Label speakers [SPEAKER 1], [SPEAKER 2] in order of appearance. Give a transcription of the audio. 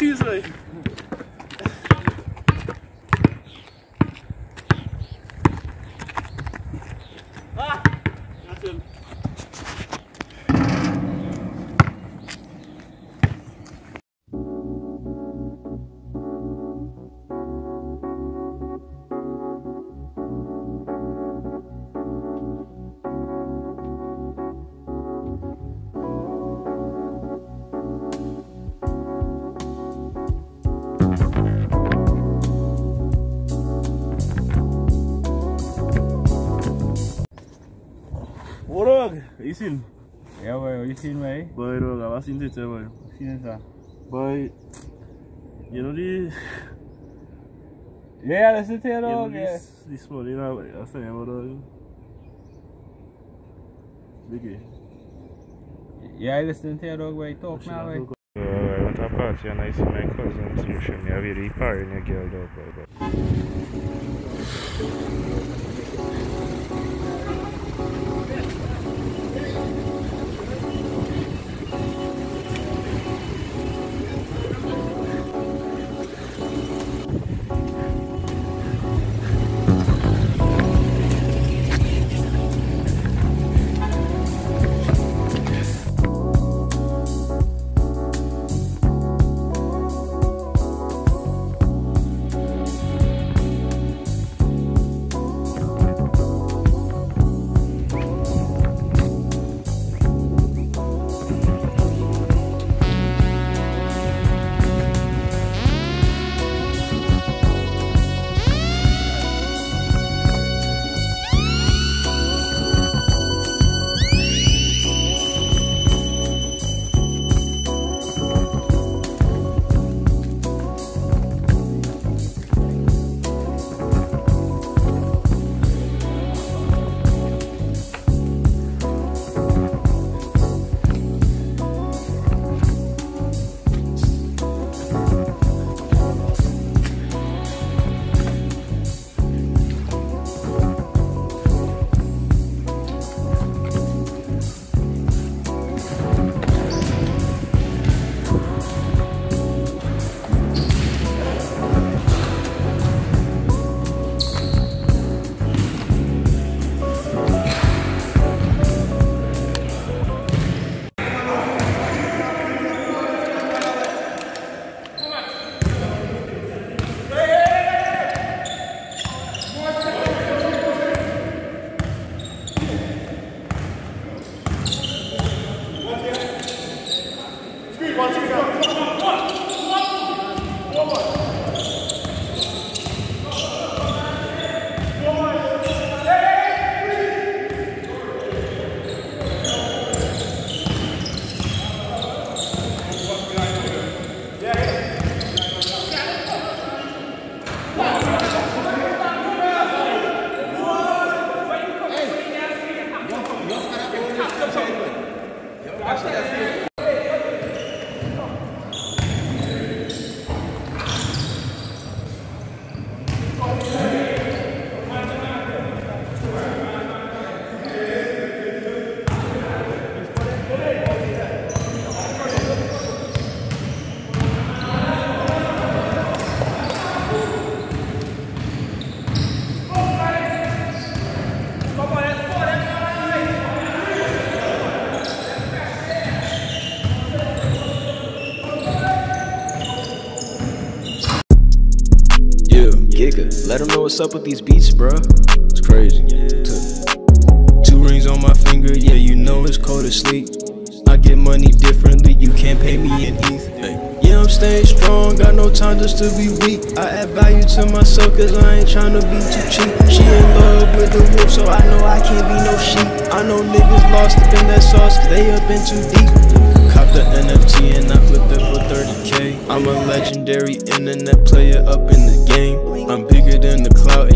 [SPEAKER 1] X, velho. What up? Isin.
[SPEAKER 2] Ja boy, you seen me?
[SPEAKER 1] Boy, dog, I was in it, boy.
[SPEAKER 2] Seen ça?
[SPEAKER 1] Boy, you know the,
[SPEAKER 2] Yeah, listen to you
[SPEAKER 1] you know this, this money, you know, I say about dog. Biggie.
[SPEAKER 2] Yeah, listen to you dog where you talk now way.
[SPEAKER 3] Uh, I went to a party and I see my cousins usually me a really partying a girl dog boy,
[SPEAKER 4] Giga. Let them know what's up with these beats, bruh. It's crazy. Two rings on my finger, yeah, you know it's cold to sleep. I get money differently, you can't pay me in ETH. Hey. Yeah, I'm staying strong, got no time just to be weak. I add value to myself, cause I ain't tryna be too cheap. She in love with the wolf, so I know I can't be no sheep. I know niggas lost up in that sauce, cause they up in too deep. Cop the NFT and I flipped it for 30k. I'm a legendary internet player up in the game. I'm bigger than the club.